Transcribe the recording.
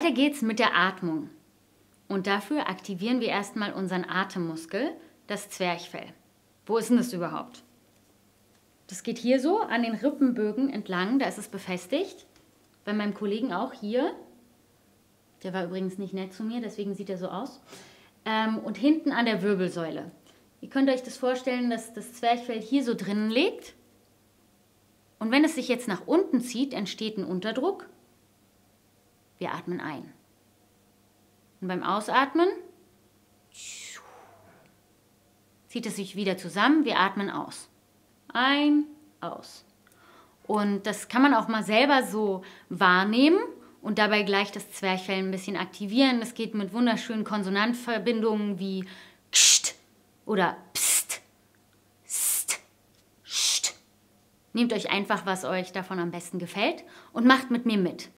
Weiter geht's mit der Atmung. Und dafür aktivieren wir erstmal unseren Atemmuskel, das Zwerchfell. Wo ist denn das überhaupt? Das geht hier so an den Rippenbögen entlang, da ist es befestigt. Bei meinem Kollegen auch hier. Der war übrigens nicht nett zu mir, deswegen sieht er so aus. Ähm, und hinten an der Wirbelsäule. Ihr könnt euch das vorstellen, dass das Zwerchfell hier so drinnen liegt. Und wenn es sich jetzt nach unten zieht, entsteht ein Unterdruck. Wir atmen ein. Und beim Ausatmen zieht es sich wieder zusammen. Wir atmen aus. Ein, aus. Und das kann man auch mal selber so wahrnehmen und dabei gleich das Zwerchfell ein bisschen aktivieren. Das geht mit wunderschönen Konsonantverbindungen wie kscht oder pst, st, scht. Nehmt euch einfach, was euch davon am besten gefällt und macht mit mir mit.